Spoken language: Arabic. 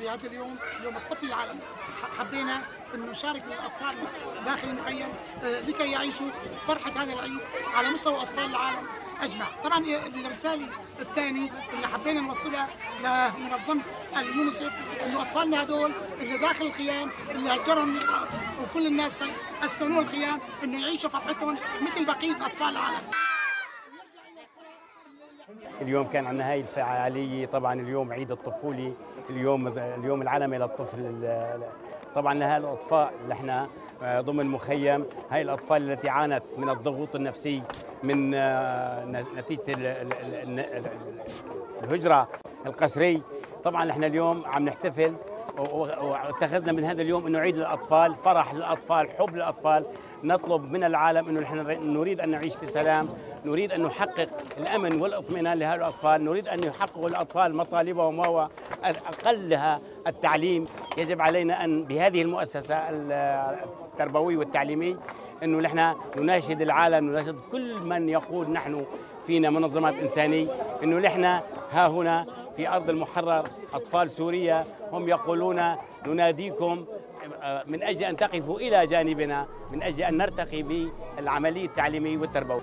بهذا اليوم يوم الطفل العالمي حبينا أن نشارك الأطفال داخل المخيم لكي يعيشوا فرحة هذا العيد على مستوى أطفال العالم أجمع. طبعا الرسالة الثاني اللي حبينا نوصلها لمنظمة اليونيسف إنه أطفالنا هدول اللي داخل الخيام اللي هجرهم وكل الناس أسكنوا الخيام إنه يعيشوا فرحتهم مثل بقية أطفال العالم. اليوم كان عندنا هاي الفعالية. طبعا اليوم عيد الطفولة اليوم اليوم العالمي للطفل طبعا لهذا الأطفال اللي إحنا ضمن مخيم هاي الأطفال التي عانت من الضغوط النفسي من نتيجة الهجرة القسري طبعا إحنا اليوم عم نحتفل واتخذنا من هذا اليوم انه عيد للأطفال فرح للأطفال حب للأطفال. نطلب من العالم انه نحن نريد أن نعيش بسلام نريد أن نحقق الأمن والاطمئنان لهؤلاء الأطفال نريد أن يحققوا الاطفال مطالبهم وهو أقلها التعليم. يجب علينا أن بهذه المؤسسة التربويه والتعليميه انه نحن نناشد العالم نناشد كل من يقول نحن فينا منظمات إنسانية انه نحن ها هنا في أرض المحرر أطفال سوريا هم يقولون نناديكم من أجل أن تقفوا إلى جانبنا من أجل أن نرتقي بالعملية التعليمية والتربوية.